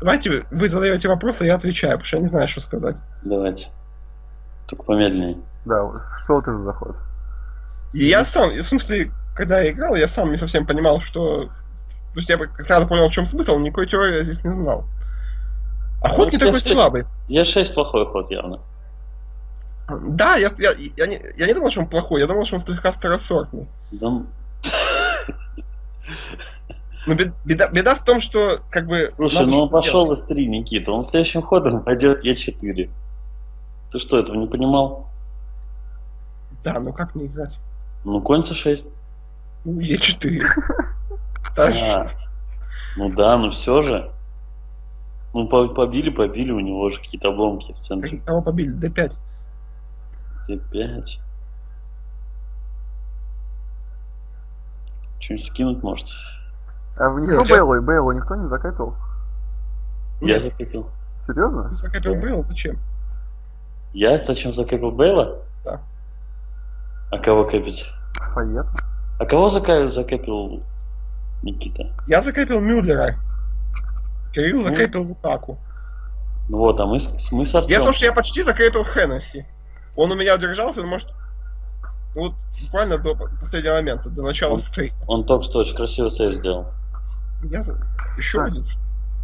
Давайте вы задаете вопросы, я отвечаю, потому что я не знаю, что сказать. Давайте. Только помедленнее. Да, что это за заход? И я сам, в смысле, когда я играл, я сам не совсем понимал, что... То есть я сразу понял, в чем смысл, но никакой теории я здесь не знал. А ход Ну, не такой шесть. слабый. Я 6 плохой ход явно. Да, я, я, я, не, я не думал, что он плохой, я думал, что он слегка второсортный. Да, Но бе- беда, беда в том, что как бы... слушай, ну он пошел делать. в F3, Никита. Он следующим ходом пойдет Е4. Ты что, этого не понимал? Да, ну как не играть? Ну, конь C6. Ну, Е4. Так что- А, ну да, ну все же. Ну, по- побили, побили, у него же какие-то обломки в центре. Кого побили? D5. Т5. Что-нибудь скинуть можете? А в я- Бейлу и Бейлу никто не закапил? Я Нет. закрепил. Серьезно? Закопил был, зачем? Я зачем закрепил Бейла? Да. А кого копить? Файет. А кого зака- закрепил Никита? Я закрепил Мюллера. Кирилл Ну. закрепил Лукаку. Ну вот, а мы, с- мы с Я Артем. то, что я почти закрепил Хеннесси. Он у меня удержался, но может... Вот буквально до последнего момента, до начала Он- встречи. Он только что очень красивый сейв сделал. Я за- Еще А. один.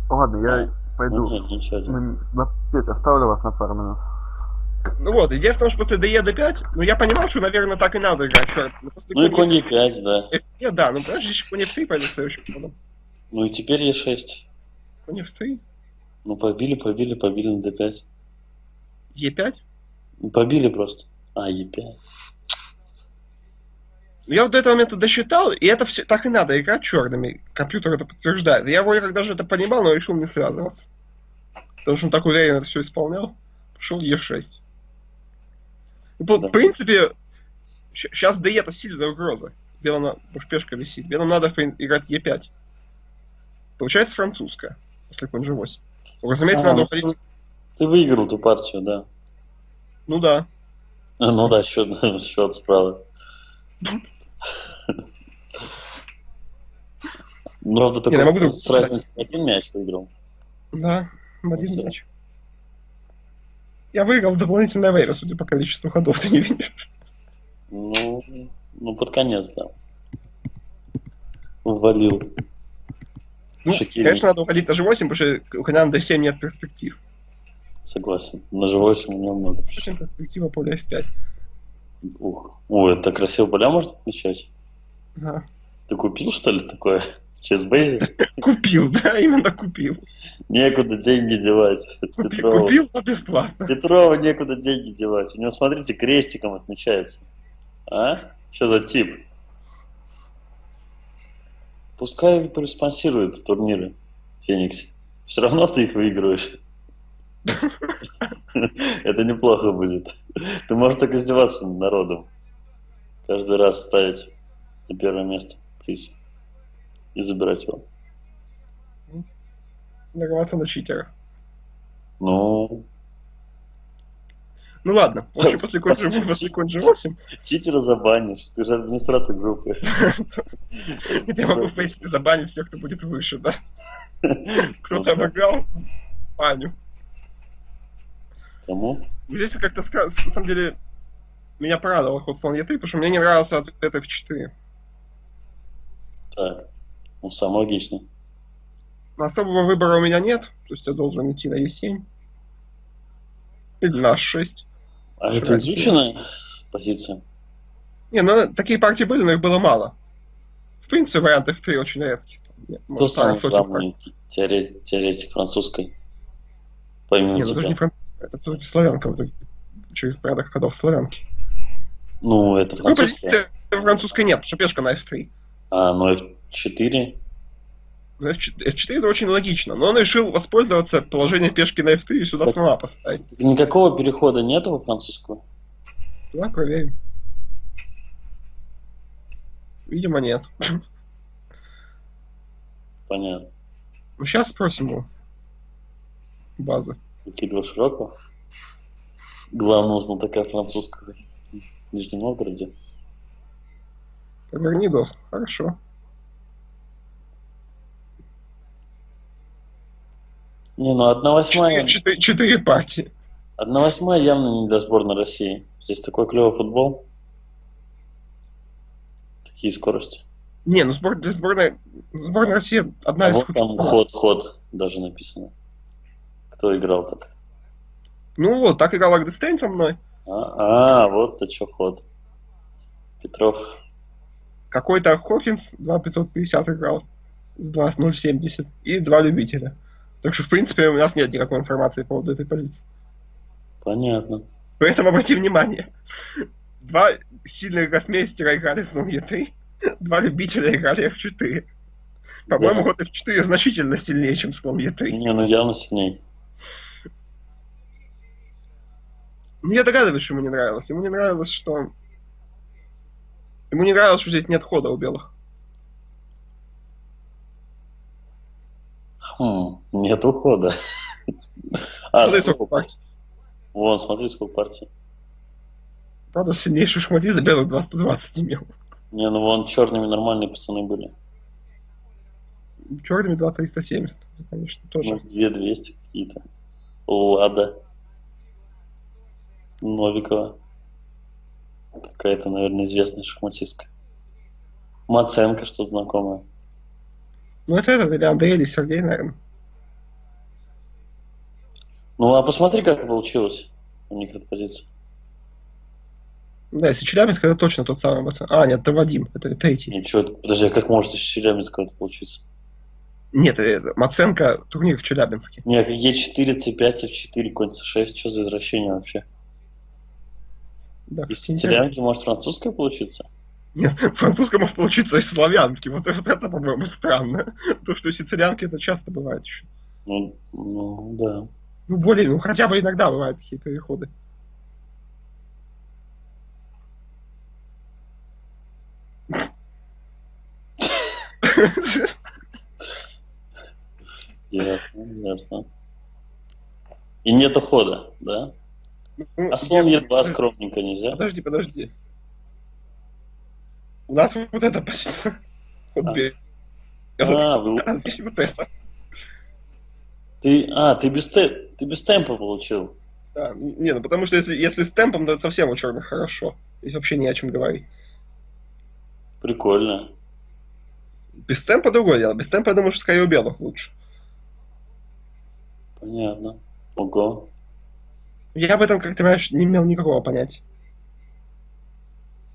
Ладно, я Ну пойду. нет, ничего. себе. Ну, на- Петя, оставлю вас на пару минут. Ну вот, идея в том, что после DE D5, ну я понимал, что, наверное, так и надо играть, черт. Ну и конь конь Е5, да. F3, да, ну подожди, еще конь F3 пойдет следующим ходом. Ну и теперь Е6. Конь F3, Ну побили, побили, побили на D5. E5. Ну, побили просто. А, Е5. Я вот до этого момента досчитал, и это все так и надо играть черными. Компьютер это подтверждает. Я вроде как даже это понимал, но решил не связываться. Потому что он так уверенно это все исполнял. Пошел Е6. Ну, Да. В принципе, сейчас DE это сильная угроза. Потому что пешка висит. Белым надо играть Е5. Получается французская. После конь G8. Ну, Разумеется, А, надо ну, уходить... ты, ты выиграл эту партию, да. Ну да. Ну да, счет, счет справа. Ну, Правда, только я могу с разницей один мяч выиграл. Да, в один всё. мяч. Я выиграл дополнительное время, судя по количеству ходов, ты не видишь. Ну, ну под конец, да. Ввалил. Ну, Шокирует. конечно, надо уходить на G8, потому что у коня на D7 нет перспектив. Согласен. На живой у меня много. Очень перспектива поля F5. Ух. Ой, это красиво поля может отмечать. Да. Ты купил, что ли, такое? Через бейзи? Купил, да, именно купил. Некуда деньги девать. Купи-. Купил, но бесплатно. Петрова некуда деньги девать. У него, смотрите, крестиком отмечается. А? Что за тип? Пускай проспонсирует турниры в Фениксе. Все равно ты их выигрываешь. Это неплохо будет. Ты можешь так издеваться над народом. Каждый раз ставить на первое место приз. И забирать его. Нарываться на читера. Ну, Ну ладно, после конь G8, после конь G8 читера забанишь. Ты же администратор группы. я могу, в принципе, забанить всех, кто будет выше, да. Кто-то обыграл Аню. Кому? Ну, Здесь как-то, на самом деле, меня порадовал ход слон Е3, потому что мне не нравился ответ F4. Так. Ну, самое логично. Но особого выбора у меня нет, то есть я должен идти на Е7. Или на H6. А это изученная позиция? Не, ну такие партии были, но их было мало. В принципе, вариант F3 очень редкий. Нет, Кто самый главный теоретик, теоретик французской? Помимо. Не, ну не тебя. Это все-таки славянка, вот, через порядок ходов славянки. Ну, это французская. позиции французской нет, что пешка на F3. А, ну F4. Ну, F4 F4 это очень логично, но он решил воспользоваться положением пешки на F3 и сюда Так. слона поставить. Так Никакого перехода нету во французскую? Давай проверим. Видимо, нет. Понятно. Ну, сейчас спросим его. Базы. Кирилл Широков. Главного знатока французского в Нижнем Новгороде. Доску. Хорошо. Не, ну одна восьмая, Четыре, четыре партии. одна восьмая явно не для сборной России. Здесь такой клевый футбол. Такие скорости. Не, ну сбор, для сборной, сборная России одна А из вот там худших. ход, ход даже написано. Кто играл так? Ну вот, так играл Агдестейн со мной. А, а, вот ты что ход. Петров. Какой-то Хокинс 2550 играл с 2.070 и два любителя. Так что, в принципе, у нас нет никакой информации по поводу этой позиции. Понятно. При этом обрати внимание, два сильных гроссмейстера играли с Е3, два любителя играли F4. По-моему, Да. ход F4 значительно сильнее, чем слон Е3. Не, ну явно сильней. Я догадываюсь, что ему не нравилось. Ему не нравилось, что... Ему не нравилось, что здесь нет хода у белых. Хм, нет ухода. А, Смотри, сколько? партий. Вон, смотри, сколько партий. Правда, сильнейший шмали за белых 220 имел. Не, ну вон черными нормальные пацаны были. Черными 2370. Это, конечно, тоже. Ну, 2200 какие-то. Лада. Новикова. Какая-то, наверное, известная шахматистка. Маценко, что знакомое. Ну, это этот, или Андрей, или Сергей, наверное. Ну, а посмотри, как получилось у них эта позиция. Да, если Челябинск, это точно тот самый пацан. А, нет, это Вадим, это третий. Ничего, подожди, а как может из Челябинска это получиться? Нет, это Маценко, турнир в Челябинске. Не, Е4, С5, F4, конь С6, что за извращение вообще? Да, Из сицилианки может французская получиться? Нет, французском может получиться из славянки. Вот это, это, по-моему, странно. То, что сицилианки это часто бывает еще. Ну, ну да. Ну, более, ну, хотя бы иногда бывают такие переходы. Ясно, ясно. И нет ухода, да? Ну, А слон я- Е2 скромненько нельзя? Подожди, подожди. У нас вот позиция. Вот А. белый. А, вы- А здесь вот это. ты, а, ты без, те- ты без темпа получил. Да, не, ну потому что если, если с темпом, то это совсем у черных хорошо. Здесь вообще не о чем говорить. Прикольно. Без темпа другое дело. Без темпа, я думаю, что скорее у белых лучше. Понятно. Ого. Я об этом, как ты понимаешь, не имел никакого понятия.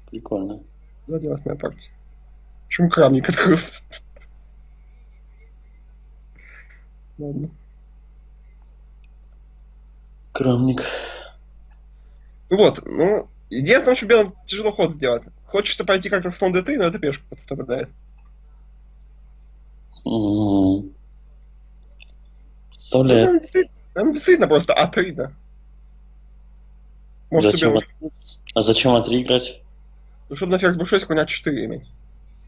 Прикольно. Куда делась моя партия? Почему крамник открылся? Ладно. Крамник. Ну вот, ну, идея в том, что белым тяжело ход сделать. Хочется пойти как-то слон d3, но это пешку подставляет. Ну, Представляет. там действительно, там действительно просто А3, да. Может, Зачем белых, А- А зачем А3 играть? ну, чтобы на ферзь b6 коня 4 иметь.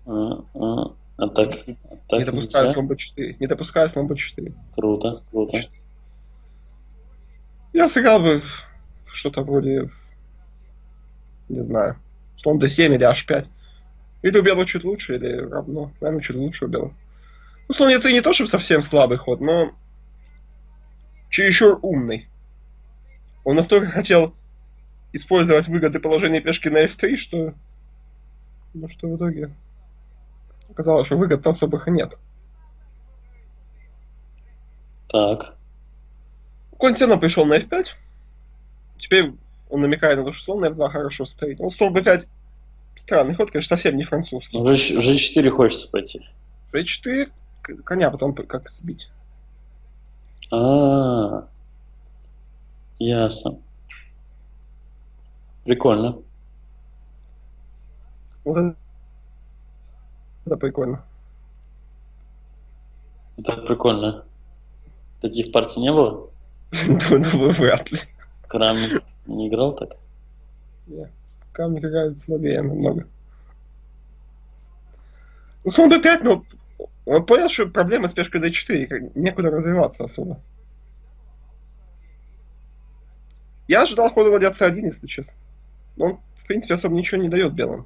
А, а, а так, а не так допуская нельзя? слон b4. Не допуская слон b4. Круто, круто. Я сыграл бы что-то вроде, не знаю, слон d7 или h5. Или у белых чуть лучше, или равно. Наверное, чуть лучше у белых. Ну, слон e3 не то, чтобы совсем слабый ход, но чересчур умный. Он настолько хотел использовать выгоды положения пешки на f3, что, ну, что в итоге оказалось, что выгод особых нет. Так. Конь равно пришел на f5. Теперь он намекает на то, что слон на f2 хорошо стоит. Ну, слон b5 странный ход, конечно, совсем не французский. Ну, в G4 хочется пойти. c4, к- коня потом как сбить. А, ясно. Прикольно. Вот это, это прикольно. Это прикольно. Таких партий не было? Думаю, вряд ли. Крамник не играл так? Не. Камник играет слабее намного. Ну, слон b5, но он понял, что проблема с пешкой d4, как- некуда развиваться особо. Я ожидал хода ладья c1, если честно. Он, в принципе, особо ничего не дает белым. Принципиально. Ладья c1, слон d7, и слон надо ход придумывать. Может быть, слон b5 не так и плохо. Может быть, слон b5 не так и плохо. Но, честно говоря, я бы ожидал, что ладья c1 слон d7 и слон надо ход придумывать. Может быть, слон b5 не так и плохо. Может быть, слон b5 не так и плохо. Но, честно говоря, я бы ожидал, что ладья c1 слон d7 и слон надо ход придумывать.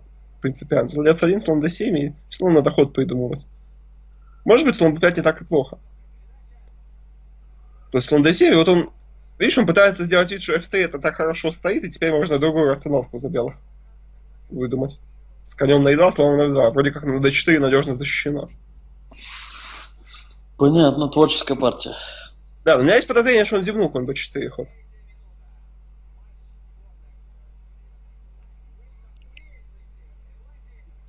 То есть слон d7, и вот он, видишь, он пытается сделать вид, что f3 это так хорошо стоит, и теперь можно другую расстановку за белых выдумать. С конем на e2, слоном на f2. Вроде как на d4 надежно защищено. Понятно, творческая партия. Да, у меня есть подозрение, что он зевнул конь b4 ход.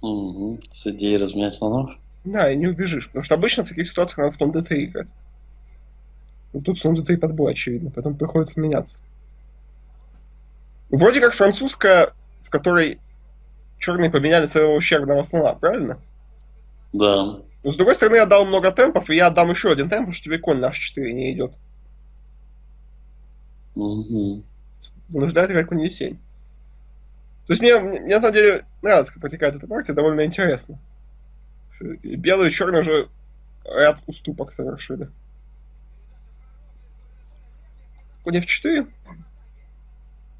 Угу. С идеей разменять слонов? Да, и не убежишь. Потому что обычно в таких ситуациях надо слон d3 играть. Но тут слон d3 подбой, очевидно. Поэтому приходится меняться. Вроде как французская, в которой черные поменяли своего ущербного слона, правильно? Да. Но с другой стороны, я дал много темпов, и я отдам еще один темп, что тебе конь на h4 не идет. Угу. Вынуждает играть конь e7. То есть мне, мне, на самом деле нравится, как протекает эта партия, довольно интересно. Белые и черные уже ряд уступок совершили. Конь f4.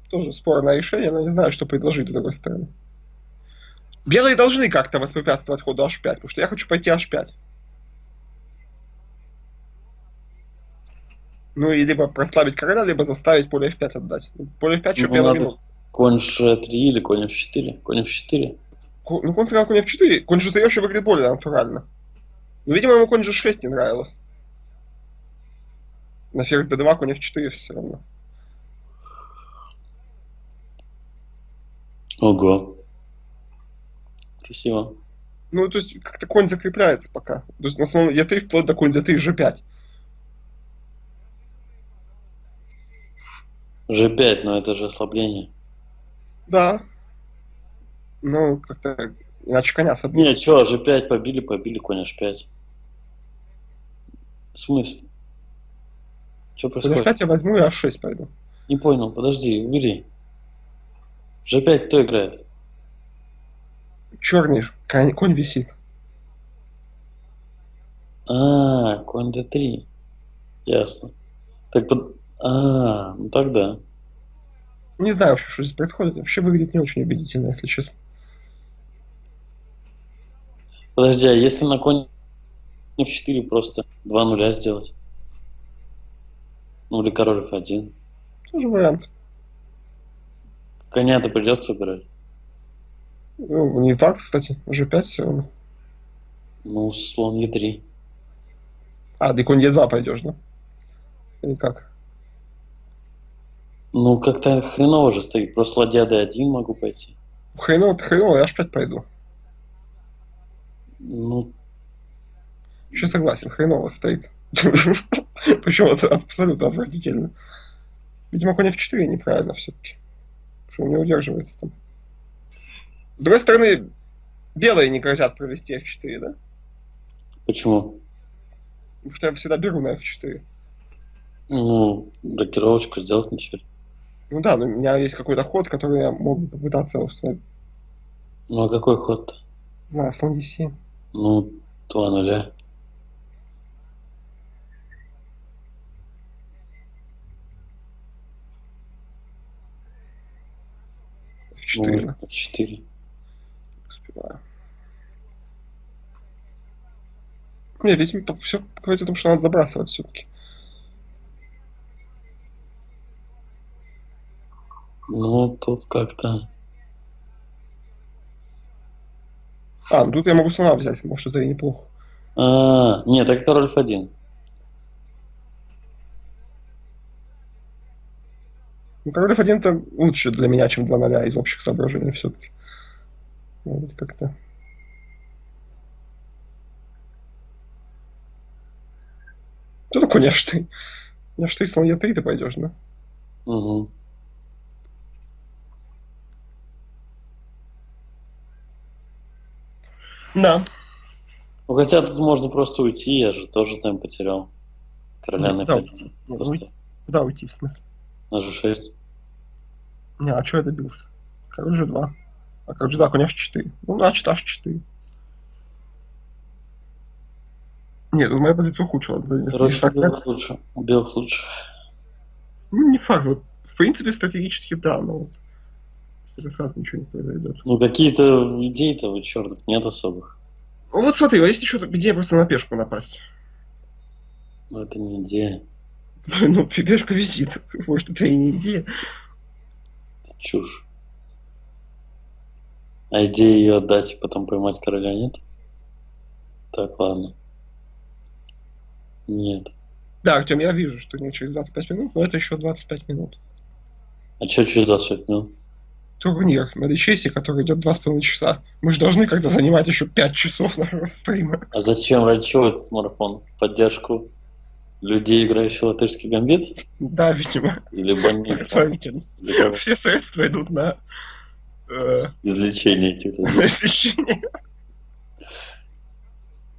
Тоже спорное решение, но не знаю, что предложить с другой стороны. Белые должны как-то воспрепятствовать ходу h5, потому что я хочу пойти h5. Ну и либо прославить короля, либо заставить поле f5 отдать. Поле f5 еще Ну, белые надо-. Конь G3 или конь F4? Конь F4. Ко- Ну, конь сыграл конь f4. Конь g3 вообще выглядит более натурально. Но, видимо, ему конь g6 не нравилось. На ферзь d2 конь f4 все равно. Ого. Красиво. Ну, то есть, как-то конь закрепляется пока. То есть, на слон e3 вплоть до конь d3 g5. G5, но это же ослабление. Да. Ну, как-то иначе коня собьют. Не, чё, G5 побили, побили, конь H5. В смысле? Что Конь происходит? f5 я возьму и h6 пойду. Не понял, подожди, убери. G5 кто играет? Черный конь, конь висит. А, конь D3. Ясно. Так под... А, ну тогда. Не знаю вообще, что здесь происходит. Вообще выглядит не очень убедительно, если честно. Подожди, а если на конь F4 просто два нуля сделать? Ну или король F1. Тоже вариант. Коня-то придется убирать. Ну, не факт, кстати. g5 все равно. Ну, слон E3. А, ты конь e2 пойдешь, да? Или как? Ну, как-то хреново же стоит. Просто ладья D1 могу пойти. Хреново, хреново, я h5 пойду. Ну, Еще согласен, хреново стоит. Причем это абсолютно отвратительно. Видимо, конь f4 неправильно все-таки. Что он не удерживается там. С другой стороны, белые не грозят провести f4, да? почему? Потому что я всегда беру на f4. Ну, блокировочку сделать ничего. Ну да, но у меня есть какой-то ход, который я мог бы попытаться установить. Ну, а какой ход-то? Знаю, слон e7. Ну, два нуля. f4, да? Ну, 4. успеваю. Не, видимо, все говорит о том, что надо забрасывать все-таки. Ну, тут как-то... А, ну тут я могу слона взять, может это и неплохо. А, нет, так король F1. Ну, король f1 это лучше для меня, чем 2 0 из общих соображений все-таки. Вот как-то. Что такое не ты? Не ты, слон e3 ты пойдешь, да? Угу. Да. Ну, хотя тут можно просто уйти, я же тоже там потерял. Короля Ну, на да. 5. Ну, Просто Куда уйти, в смысле? на G6. Не, а что я добился? Король g2. А король g2, конь h4. Ну, значит, h4. Нет, тут моя позиция ухудшила. Да, Короче, так белых лучше. Белых лучше. Ну, не факт. Вот, в принципе, стратегически да, но вот сразу ничего не произойдет. Ну, какие-то идеи-то у черных нет особых. Ну, вот смотри, а есть еще идея просто на пешку напасть. Но это не идея. Ну, пешка висит. Может, это и не идея. Это чушь. А идея ее отдать и потом поймать короля нет? Так, ладно. Нет. Да, Артем, я вижу, что не через 25 минут, но это еще 25 минут. А что через 25 минут? Турнир на Личесе, который идет 2,5 часа. Мы же должны как-то занимать еще 5 часов нашего стрима. А зачем? Ради чего этот марафон? Поддержку людей, играющих в латышский гамбит? Да, видимо. Или больных? Все средства идут на э, Излечение этих людей. на лечение.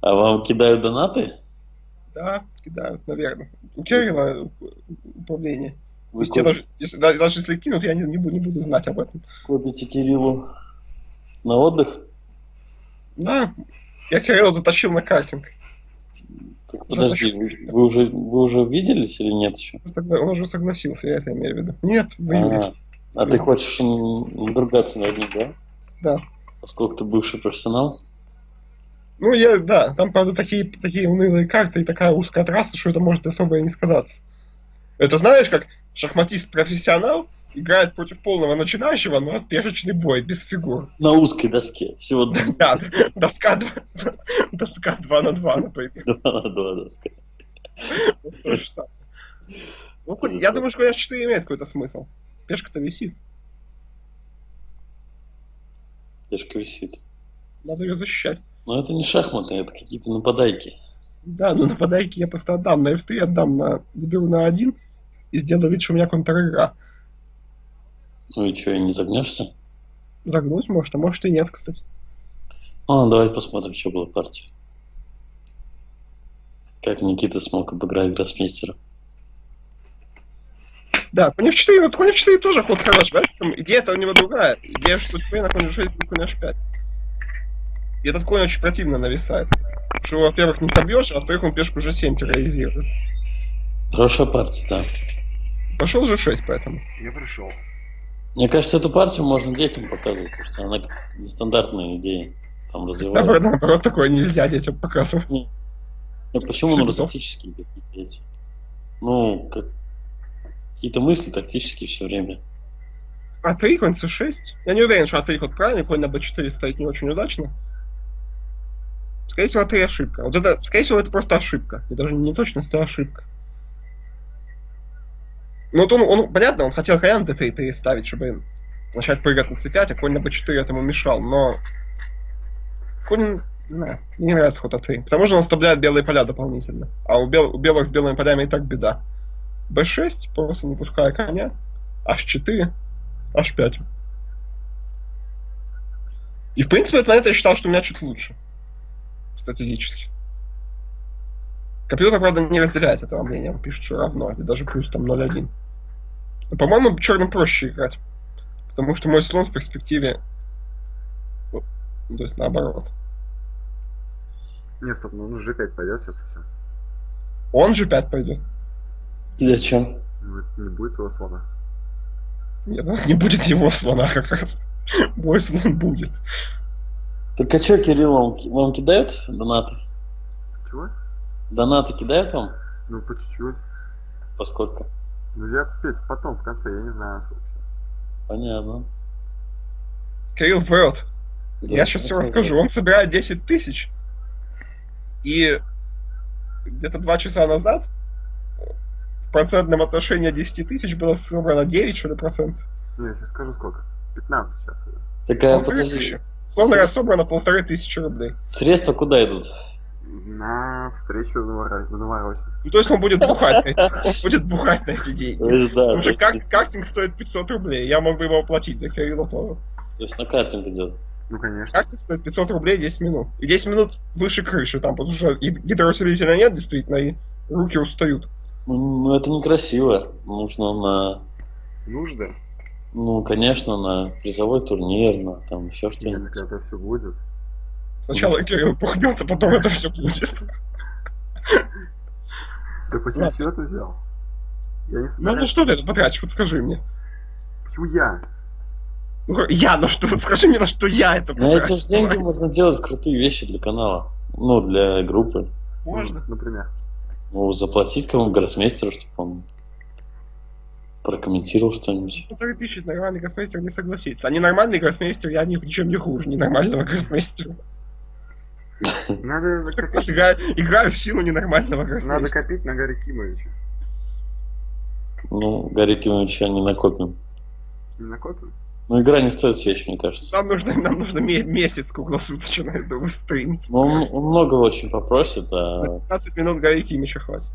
А вам кидают донаты? Да, кидают, наверное. У Кирилла управление. Вы я даже, если, да- даже если кинут, я не, не буду, не буду знать об этом. копите Кириллу на отдых? Да, я Кирилла затащил на картинг. Так подожди, вы, вы уже, вы уже виделись или нет еще? Он уже согласился, я это имею в виду. Нет, в июле. А, а ты хочешь надругаться над ним, да? Да. Поскольку ты бывший профессионал? Ну, я, да, там, правда, такие, такие унылые карты и такая узкая трасса, что это может особо и не сказаться. Это знаешь, как шахматист-профессионал играет против полного начинающего, но пешечный бой, без фигур. На узкой доске. Всего Да, доска 2, доска 2 на 2, например. два на два доска. Вот то же самое. Ну, я думаю, что конечно 4 имеет какой-то смысл. Пешка-то висит, Пешка висит. надо ее защищать. Но это не шахматы, это какие-то нападайки. Да, ну нападайки я просто отдам на F3, отдам на... Заберу на 1 и сделаю вид, что у меня контр-игра. Ну и что, и не загнешься? Загнуть может, а может и нет, кстати. А, давай посмотрим, что было в партии. Как Никита смог обыграть гроссмейстера. Да, конь F4, ну конь F4 тоже ход хороший, понимаешь? Идея-то у него другая. Идея, что теперь на конь G6 будет конь H5. И этот конь очень противно нависает. Что, во-первых, не собьешь, а во-вторых, он пешку G7 терроризирует. Хорошая партия, да. Пошел G6 поэтому. Я пришел. Мне кажется, эту партию можно детям показывать, потому что она как нестандартные идеи там Наоборот, развивает. наоборот, такое нельзя детям показывать. Ну, почему Что? тактические какие-то эти? Ну, как... какие-то мысли тактические все время. А 3 конь c6? Я не уверен, что А3 ход правильный, конь на b4 стоит не очень удачно. Скорее всего, А3 ошибка. Вот это, скорее всего, это просто ошибка. И даже не точность, а ошибка. Ну вот он, он, понятно, он хотел на d3 переставить, чтобы начать прыгать на c5, а конь на b4 этому мешал, но... Конь, не мне не нравится ход А3. Потому что он оставляет белые поля дополнительно. А у, бел, у белых с белыми полями и так беда. b6, просто не пуская коня. h4, h5. И, в принципе, этот момент я считал, что у меня чуть лучше. Стратегически. Компьютер, правда, не разделяет этого мнения. Он пишет, что равно, или даже плюс там 0,1. Но, по-моему, черным проще играть. Потому что мой слон в перспективе... ну, То есть наоборот. Не, стоп, ну он G5 пойдет сейчас и все. Он же 5 пойдет. И зачем? Ну, не будет его слона. Нет, ну, не будет его слона как раз. Мой слон будет. Так а что, Кирилл, вам, вам кидают донаты? Чего? Донаты кидают вам? Ну, по чуть-чуть. Поскольку? Ну, я, Петь, потом, в конце, я не знаю, сколько сейчас. Понятно. Кирилл врет. Да, Я сейчас все расскажу. Он собирает 10 тысяч. И где-то два часа назад в процентном отношении 10 тысяч было собрано 9, что ли, процентов. Не, я сейчас скажу сколько. 15 сейчас. Такая, подожди, говоря, собрано полторы тысячи рублей. средства куда идут? На встречу в Новороссии. Ну, то есть он будет бухать он будет бухать на эти деньги. Да, то есть- картинг стоит 500 рублей. Я мог бы его оплатить за Кирилла тоже. то есть на картинг идет. Ну, конечно. Картинг стоит 500 рублей 10 минут. И 10 минут выше крыши там, потому что гидроусилителя нет, действительно, и руки устают. Ну, ну, это некрасиво. Нужно на, Нужды? ну, конечно, на призовой турнир, на там еще Нет, что-нибудь. так это все будет. Сначала Кирилл пухнет, а потом это все будет. Ты почему все это взял? Я не Ну, собираюсь. ну что ты это потратишь, вот скажи мне. Почему я? Ну, я на что? Вот скажи мне, на что я это На эти же потрачу. деньги можно делать крутые вещи для канала. Ну, для группы. Можно. Ну, Например. Ну, заплатить кому гроссмейстеру, чтобы он прокомментировал что-нибудь. Полторы тысячи нормальный гроссмейстер не согласится. А ненормальный гроссмейстер я ни, ничем не хуже ненормального гроссмейстера. Надо копить, играю, в силу ненормального надо копить на Гарри Кимовича. Ну, Гарри Кимовича не накопим. Не накопим? Ну, игра не стоит свеч, мне кажется. Нам нужно, нам нужно ме- месяц круглосуточно это стримить. Ну, он, он много очень попросит, а 15 минут Гарри Кимича хватит.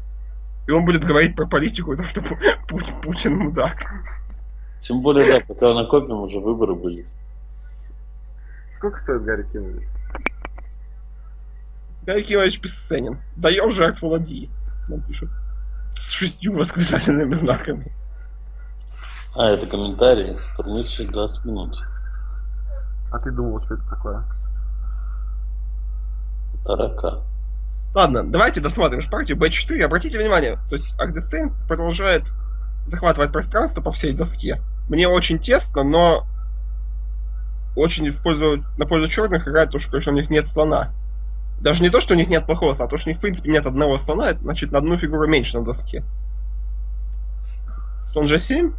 И он будет говорить про политику, то, что Пу- Пу- Путин мудак. тем более, да, пока накопим, уже выборы будет. Сколько стоит Гарри Кимович? Гарри Кимович бесценен. Даешь жертву ладьи. Нам пишут. С шестью восклицательными знаками. А, это комментарий. Турнир через 20 минут. А ты думал, что это такое? Тарака. Ладно, давайте досмотрим партию B4. Обратите внимание, то есть Агдестейн продолжает захватывать пространство по всей доске. Мне очень тесно, но очень в пользу, на пользу черных играет то, что, конечно, у них нет слона. Даже не то, что у них нет плохого слона, а то, что у них, в принципе, нет одного слона, это значит на одну фигуру меньше на доске. Слон G7.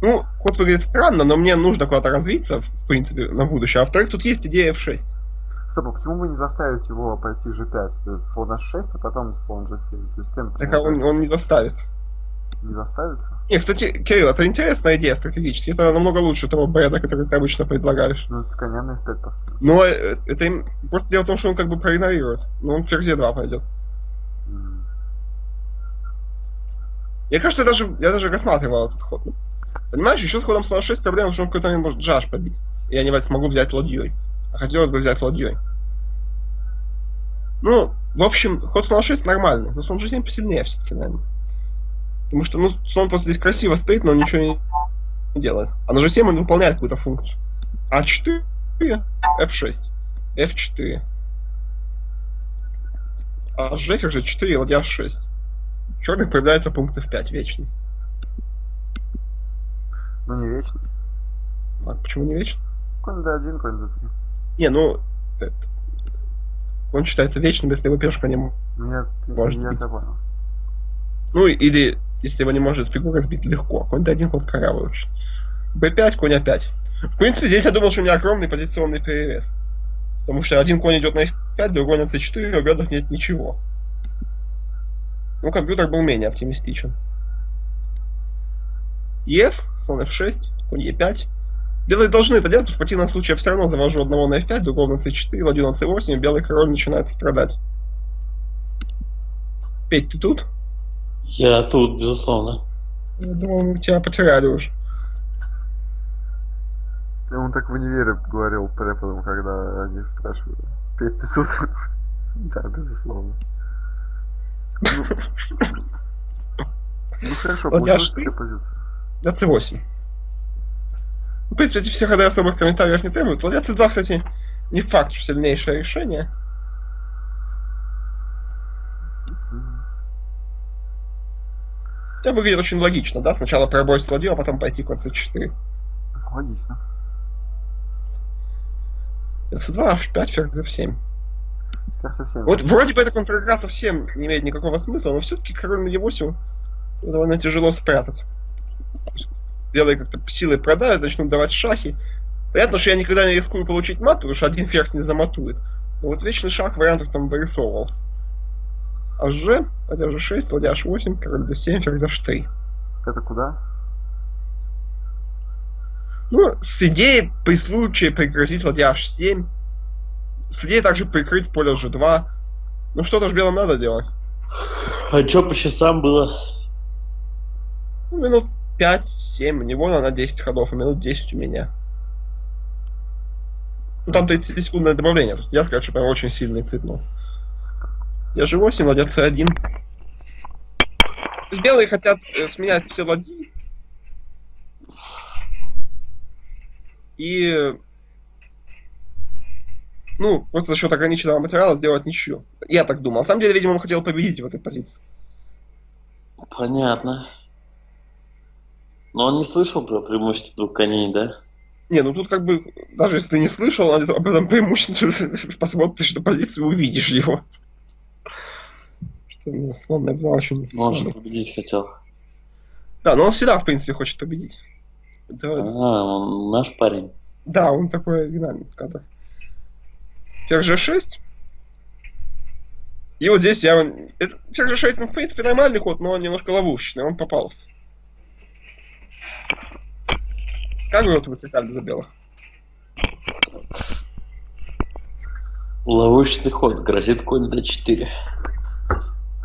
Ну, ход выглядит странно, но мне нужно куда-то развиться, в принципе, на будущее. А во-вторых, тут есть идея F6. Стоп, а почему вы не заставите его пойти G5? То есть слон H6, а потом слон G7. То есть темп Так а он, он не заставит. Не заставится? Не, кстати, Кирилл, это интересная идея стратегически. Это намного лучше того бреда, который ты обычно предлагаешь. Ну, это коня на F5 поставить. Но э, это им... просто дело в том, что он как бы проигнорирует. Но он ферзь 2 пойдет. М. Мне кажется, я даже, я даже рассматривал этот ход. Понимаешь, еще с ходом слона 6 проблема, что он в какой-то момент может джаш побить. И я не смогу взять ладьей. А хотелось бы взять ладьей. Ну, в общем, ход слона 6 нормальный. Но слон G7 посильнее все-таки, наверное. Потому что, ну, слон просто здесь красиво стоит, но ничего не, делает. А на G7 он выполняет какую-то функцию. А4, F6, F4. А G, как же 4, ладья 6. Черных появляется пункт F5 вечный. Ну, не вечно. А почему не вечно? Конь D1, конь D3. Не, ну, это, он считается вечным, если его пешка не м- Ну, я, Может я понял. Ну, или если его не может фигура сбить легко. Конь D1, ход корявый очень. B5, конь А5. В принципе, здесь я думал, что у меня огромный позиционный перевес. Потому что один конь идет на F5, другой на C4, в рядах нет ничего. Ну, компьютер был менее оптимистичен. EF, слон F6, конь E5. Белые должны это делать, потому что в противном случае я все равно завожу одного на F5, другого на C4, ладью на C8, и белый король начинает страдать. Петь, ты тут? Я тут, безусловно. Я думал, мы тебя потеряли уже. И Он так в универе говорил преподам, когда они спрашивали. Петь, ты тут? Да, безусловно. Ну, ну хорошо, я получилась такая позиция. На C8. Ну, в принципе, эти все ходы особых комментариев не требуют. Ладья C2, кстати, не факт, что сильнейшее решение. Хотя выглядит очень логично, да? Сначала пробросить ладью, а потом пойти конь C4. Логично. C2, H5, ферзь F7. Я совсем. Вот вроде бы эта контр-игра совсем не имеет никакого смысла, но все-таки король на E8 довольно тяжело спрятать. Белые как-то силой продают, начнут давать шахи. Понятно, что я никогда не рискую получить мат, потому что один ферзь не замотует. Но вот вечный шаг вариантов там вырисовывался. А Ж, ладья G6, ладья H8, король D7, ферзь H3. Это куда? Ну, с идеей при случае пригрозить ладья H7. С идеей также прикрыть поле G2. Ну что-то же белым надо делать. А что по часам было? Ну, минут 5-7 у него на 10 ходов, и минут 10 у меня. Ну, там 30 секундное добавление. Я скажу, что прям очень сильный цветнул. Я же 8, ладья C1. То есть белые хотят э, сменять все ладьи. И... Ну, просто за счет ограниченного материала сделать ничью. Я так думал. На самом деле, видимо, он хотел победить в этой позиции. Понятно. Но он не слышал про преимущество двух коней, да? Не, ну тут как бы, даже если ты не слышал об этом преимуществе, посмотришь на позицию, увидишь его. Что слон 2 очень... Может, победить хотел. Да, но он всегда, в принципе, хочет победить. Это- А, он наш парень. Да, он такой оригинальный кадр. Ферзь G6. И вот здесь я... Это, ферзь G6, ну, в принципе, нормальный ход, но он немножко ловушечный, он попался. Как вы вот высыхали за белых? Ловушечный ход, грозит конь d4.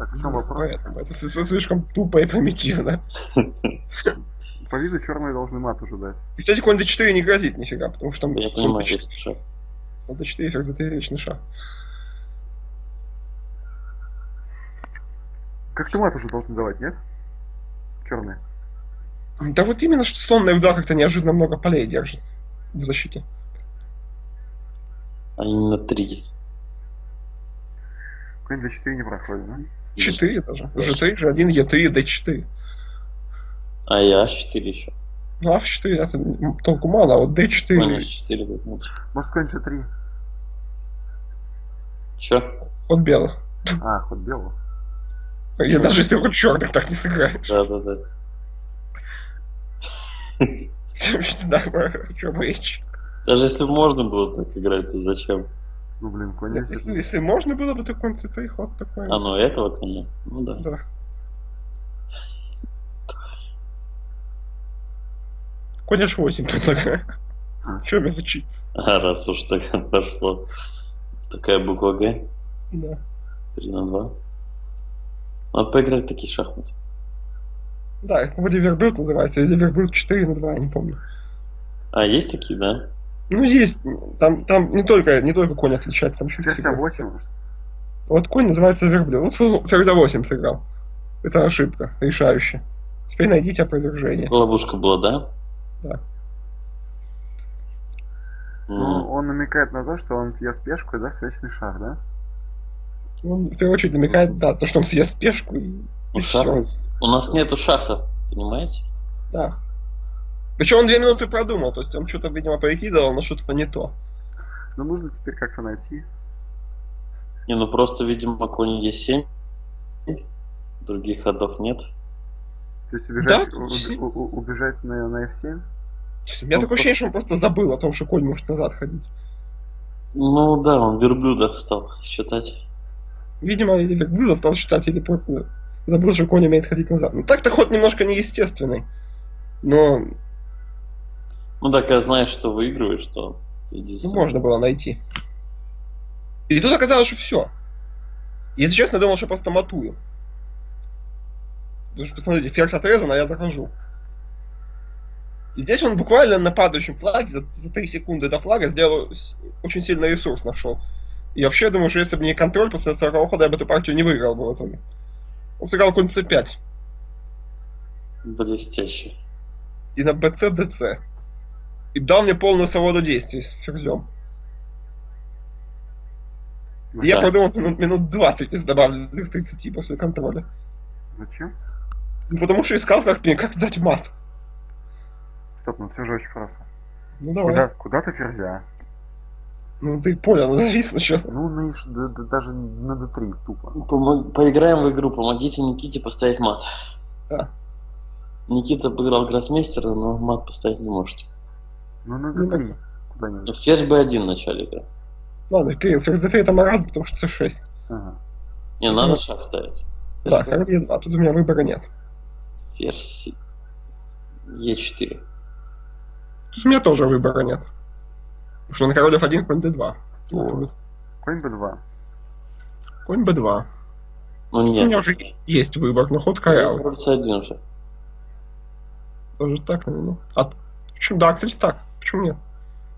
Так, в чем вопрос? Поэтому это слишком тупо и примитивно. По виду черные должны мат уже дать. И, кстати, конь d4 не грозит нифига, потому что там... Я понимаю, есть шаг. Слон d4, ферзь d3, вечный шаг. Как-то мат уже должны давать, нет? Черные. Да вот именно, что слон на f2 как-то неожиданно много полей держит в защите. Они на 3. Конь до 4 не проходит, да? 4 даже. G3, G1, E3, D4. А я h4 еще. Ну, H4 это м, толку мало, а вот Конь D4 h4 будет муть. Может, конь c3? Че? ход белых. А, ход белого. И даже если ход черных так не сыграешь. Да, да, да. Не знаю, о чем речь. Даже если можно было так играть, то зачем? Ну, блин, конь Нет, d4. Если, если можно было бы, то конь c3 ход такой. А, ну этого коня? Ну да. Да. Конь h8 предлагаю. А. Чем изучиться? А, раз уж так пошло. Такая буква Г. Да. 3 на 2. Надо поиграть в такие шахматы. Да, это вроде верблюд называется, или верблюд 4 на 2, я не помню. А, есть такие, да? Ну, есть. Там, там не только, не только конь отличается, там еще фигуры. 8 может? Вот конь называется верблюд. Вот ферзя 8 сыграл. Это ошибка, решающая. Теперь найдите опровержение. Ловушка была, да? Да. Ну, он намекает на то, что он съест пешку и даст вечный шаг, да? Он в первую очередь намекает, да, то, что он съест пешку и, ну, шах-. У нас нету шаха, понимаете? Да. Причем он две минуты продумал, то есть он что-то, видимо, прикидывал, но что-то не то. Но нужно теперь как-то найти. Не, ну просто, видимо, конь Е7. Других ходов нет. То есть убежать, Да, у- си- у- у- убежать на, на F7? У меня Ну, такое ощущение, что он просто забыл о том, что конь может назад ходить. Ну да, он верблюда стал считать. Видимо, или верблюда стал считать, или просто забыл, что конь умеет ходить назад. Ну так-то ход немножко неестественный. Но Ну да, когда знаешь, что выигрываешь, то ну, можно было найти. И тут оказалось, что все. Если честно, я думал, что просто матую. Потому что, посмотрите, ферзь отрезан, а я захожу. И здесь он буквально на падающем флаге за, за 3 секунды до флага сделал очень сильный ресурс нашел. И вообще, я думаю, что если бы не контроль после 40 хода, я бы эту партию не выиграл бы в итоге. Он сыграл конь c5. Блестяще. И на bc dc. И дал мне полную свободу действий с ферзем. Я Да. продумал минут, минут 20 из добавленных 30 после контроля. Зачем? Ну, потому что искал, как мне как дать мат. Стоп, ну все же очень просто. Ну давай. Куда, куда ты ферзя? Ну ты понял, назови сначала. Ну, на да- да- даже на d3 тупо. Помо- Поиграем в игру, помогите Никите поставить мат. Да. Никита обыграл гроссмейстера, но мат поставить не можете. Ну, на Ну, d3 Ну, куда-нибудь. ферзь b1 в начале игры. Ладно, Кирилл, ферзь d3 это маразм, потому что c6. Ага. Не, надо шаг ставить. Да, король e2, тут у меня выбора нет. Ферзь Е4. Тут у меня тоже выбора нет. Потому что на король f1, конь d2. О. Конь b2. Конь b2. Ну У меня нет. уже есть выбор, но ход король. Король c1 уже. Даже так, наверное. А почему? Да, кстати, так. Почему нет?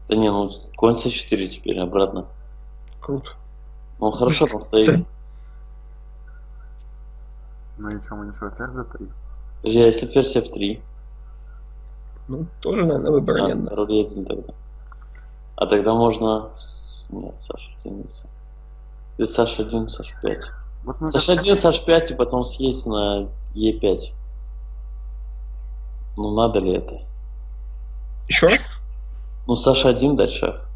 Да не, ну конь c4 теперь обратно. Круто. Ну хорошо там стоит. Ну и что, мы ничего, ферзь d3. Подожди, а если ферзь f3? Ну, тоже, наверное, выбора А, нет. да. король e1 тогда. А тогда можно... Нет, Саша 1 Или Саша 1, Саша 5. Вот мы Саша как- 1, Саша 5 и потом съесть на e5. Ну надо ли это? Еще раз? Ну Саша 1 дать шаг.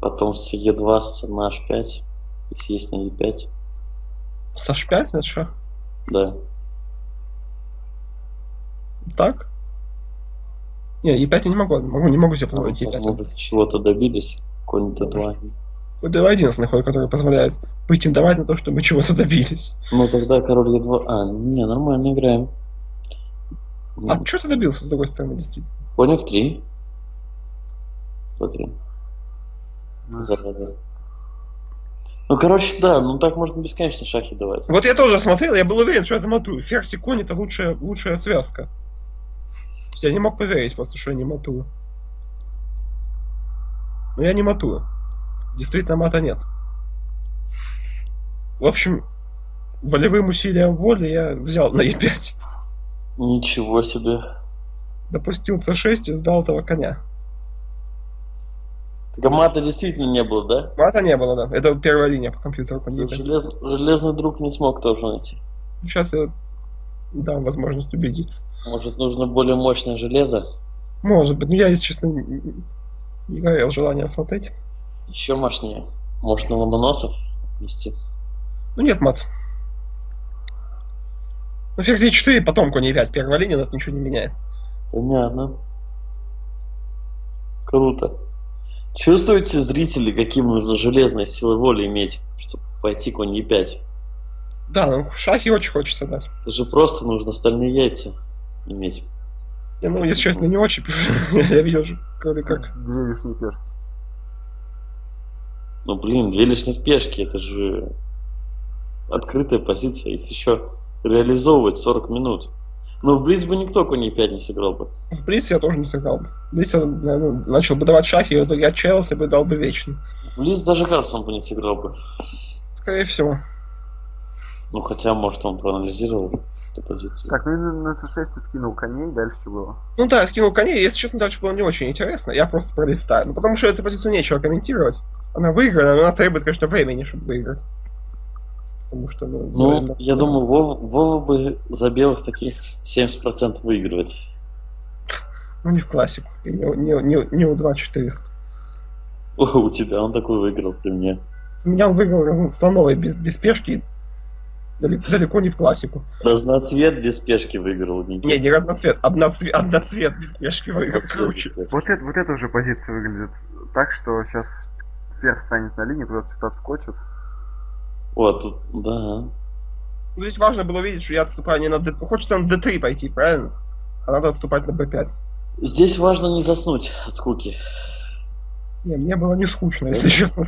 Потом с e2 с- на h5 и съесть на e5. С h5 на шаг? Да. так? Не, e5 я не могу, могу не могу себе позволить e5. Может, чего-то добились? Конь Т2. Вот это единственный ход, который позволяет претендовать на то, чтобы мы чего-то добились. Ну тогда король Е2. А, не, нормально играем. А что ты добился, с другой стороны, действительно? Конь F3. Смотри. Ну, Зараза. Ну, короче, да, ну так можно бесконечно шахи давать. Вот я тоже смотрел, я был уверен, что я замотую. Ферзь и конь это лучшая, лучшая связка. Я не мог поверить просто, что я не матую. Но я не матую. Действительно, мата нет. В общем, волевым усилием воли я взял на e5. Ничего себе. Допустил c6 и сдал этого коня. Так а мата действительно не было, да? Мата не было, да. Это первая линия по компьютеру. E5. Желез- Железный друг не смог тоже найти. Сейчас я дам возможность убедиться. Может, нужно более мощное железо? Может быть, ну я, если честно, не горел желанием смотреть. Еще мощнее. Может, на Ломоносов вести? Ну нет, мат. Ну ферзь e4, потом конь e5, первая линия, но это ничего не меняет. Понятно. Круто. Чувствуете, зрители, каким нужно железной силы воли иметь, чтобы пойти конь e5? Да, ну шахи очень хочется дать. Это же просто нужно стальные яйца иметь. Я, ну, если честно, не очень, я видел же, кроме как. Две лишние пешки. Ну, блин, две лишних пешки, это же открытая позиция. Их еще реализовывать 40 минут. Ну, в Близ бы никто конь e5 не сыграл бы. В Блиц я тоже не сыграл бы. В Блиц я ну, начал бы давать шахи, и в итоге отчаялся бы дал бы вечный. В Близ даже Карлсон бы не сыграл бы. Скорее всего. Ну, хотя, может, он проанализировал эту позицию. Так, ну и на, на c6 ты скинул коней, дальше что было? Ну да, я скинул коней, если честно, дальше было не очень интересно. Я просто пролистаю. Ну, потому что эту позицию нечего комментировать. Она выиграна, но она требует, конечно, времени, чтобы выиграть. Потому что, ну, Ну, реально- я думаю, Вова, Вова бы за белых таких 70% выигрывает. ну не в классику. Не, не, не, не у 2 400. О, у тебя он такой выиграл при мне. У меня он выиграл слоновой без, без пешки далеко, далеко не в классику. Разноцвет без пешки выиграл Никита. Не, не одноцвет, одноцвет, одноцвет без пешки выиграл. Разноцвет пешки. Вот это, вот эта уже позиция выглядит так, что сейчас ферзь станет на линии, куда-то отскочит. Тут, да. Ну, здесь важно было видеть, что я отступаю не на D... Хочется на D3 пойти, правильно? А надо отступать на B5. Здесь важно не заснуть от скуки. Не, мне было не скучно, если честно.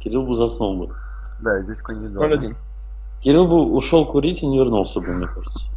Кирилл бы заснул бы. Да, здесь конь не 0-1. Кирилл бы ушел курить и не вернулся бы, мне кажется.